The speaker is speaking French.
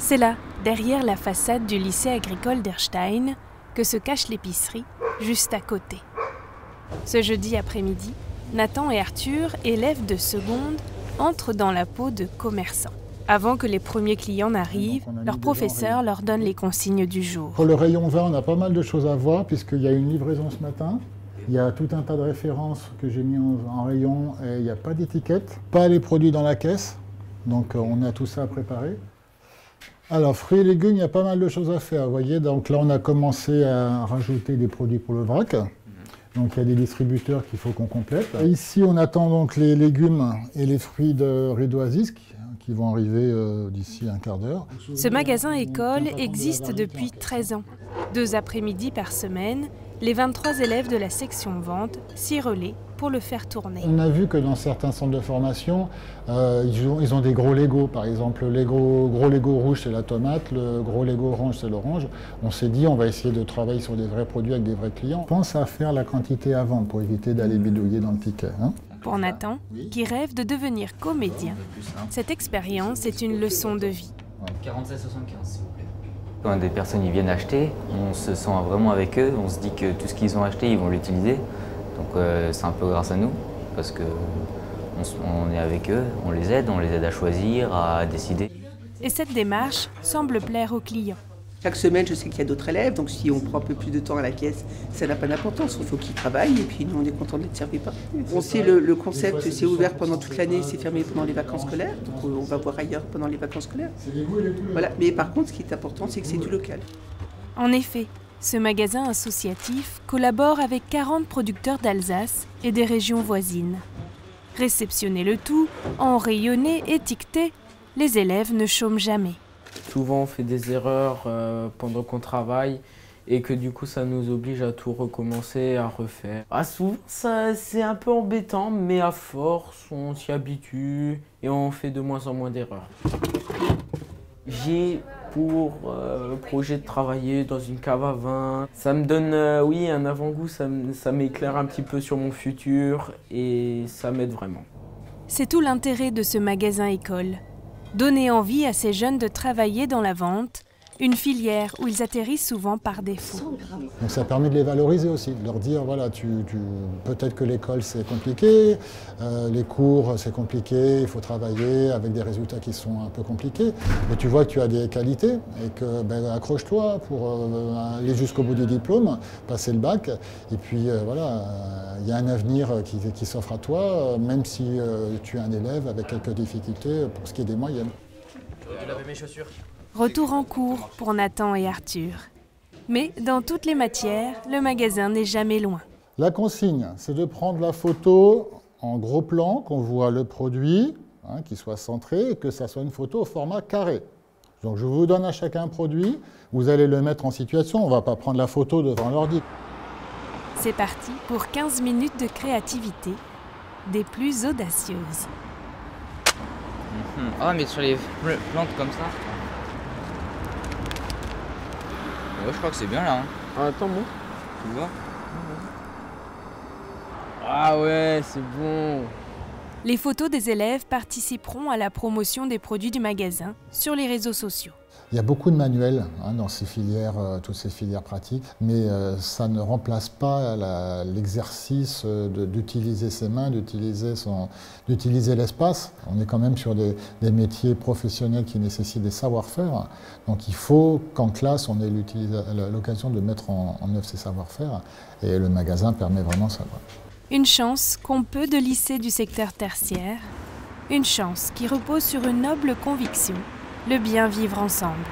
C'est là, derrière la façade du lycée agricole d'Erstein, que se cache l'épicerie, juste à côté. Ce jeudi après-midi, Nathan et Arthur, élèves de seconde, entrent dans la peau de commerçants. Avant que les premiers clients n'arrivent, leur professeur leur donne les consignes du jour. Pour le rayon vin, on a pas mal de choses à voir puisqu'il y a une livraison ce matin. Il y a tout un tas de références que j'ai mis en, rayon et il n'y a pas d'étiquette. Pas les produits dans la caisse, donc euh, on a tout ça à préparer. Alors, fruits et légumes, il y a pas mal de choses à faire. Vous voyez, donc là, on a commencé à rajouter des produits pour le vrac. Donc, il y a des distributeurs qu'il faut qu'on complète. ici, on attend donc les légumes et les fruits de Ridoisis qui vont arriver euh, d'ici un quart d'heure. Ce magasin école existe depuis 13 ans. Deux après-midi par semaine, les 23 élèves de la section vente s'y relaient pour le faire tourner. On a vu que dans certains centres de formation, euh, ils, ont, des gros Lego. Par exemple, le Lego, gros Lego rouge, c'est la tomate, le gros Lego orange, c'est l'orange. On s'est dit, on va essayer de travailler sur des vrais produits avec des vrais clients. Pense à faire la quantité avant pour éviter d'aller bidouiller dans le ticket. Hein. Pour Nathan, qui rêve de devenir comédien, cette expérience est une leçon de vie. 47,75 s'il vous plaît. Quand des personnes y viennent acheter, on se sent vraiment avec eux, on se dit que tout ce qu'ils ont acheté, ils vont l'utiliser. Donc euh, c'est un peu grâce à nous, parce qu'on on est avec eux, on les aide, on les aide à choisir, à décider. Et cette démarche semble plaire aux clients. Chaque semaine, je sais qu'il y a d'autres élèves, donc si on prend un peu plus de temps à la caisse, ça n'a pas d'importance. Il faut qu'ils travaillent et puis nous, on est content d'être servis par eux. On sait le, le concept, c'est ouvert pendant toute l'année, c'est fermé pendant les vacances scolaires, donc on va voir ailleurs pendant les vacances scolaires. Voilà. Mais par contre, ce qui est important, c'est que c'est du local. En effet, ce magasin associatif collabore avec 40 producteurs d'Alsace et des régions voisines. Réceptionner le tout, enrayonner, étiqueter, les élèves ne chôment jamais. Souvent on fait des erreurs euh, pendant qu'on travaille et que du coup ça nous oblige à tout recommencer, à refaire. Ah, souvent c'est un peu embêtant mais à force on s'y habitue et on fait de moins en moins d'erreurs. J'ai pour euh, projet de travailler dans une cave à vin. Ça me donne, euh, oui, un avant-goût, ça, ça m'éclaire un petit peu sur mon futur et ça m'aide vraiment. C'est tout l'intérêt de ce magasin école. Donner envie à ces jeunes de travailler dans la vente une filière où ils atterrissent souvent par défaut. Donc ça permet de les valoriser aussi, de leur dire voilà, tu, peut-être que l'école c'est compliqué, euh, les cours c'est compliqué, il faut travailler avec des résultats qui sont un peu compliqués, mais tu vois que tu as des qualités et que ben, accroche-toi pour euh, aller jusqu'au bout du diplôme, passer le bac, et puis euh, voilà, il y a un avenir qui, qui s'offre à toi, même si tu es un élève avec quelques difficultés pour ce qui est des moyennes. Je laver mes chaussures. Retour en cours pour Nathan et Arthur. Mais dans toutes les matières, le magasin n'est jamais loin. La consigne, c'est de prendre la photo en gros plan, qu'on voit le produit, hein, qui soit centré, et que ça soit une photo au format carré. Donc je vous donne à chacun un produit, vous allez le mettre en situation, on ne va pas prendre la photo devant l'ordi. C'est parti pour 15 minutes de créativité, des plus audacieuses. Ah, mais sur les plantes comme ça je crois que c'est bien là. Hein. Ah, attends, bon. Tu vois Ah ouais, c'est bon. Les photos des élèves participeront à la promotion des produits du magasin sur les réseaux sociaux. Il y a beaucoup de manuels hein, dans ces filières, euh, toutes ces filières pratiques, mais euh, ça ne remplace pas l'exercice d'utiliser ses mains, d'utiliser l'espace. On est quand même sur des, métiers professionnels qui nécessitent des savoir-faire, donc il faut qu'en classe on ait l'occasion de mettre en, œuvre ces savoir-faire, et le magasin permet vraiment ça. Une chance qu'on peut de lycée du secteur tertiaire, une chance qui repose sur une noble conviction le bien vivre ensemble.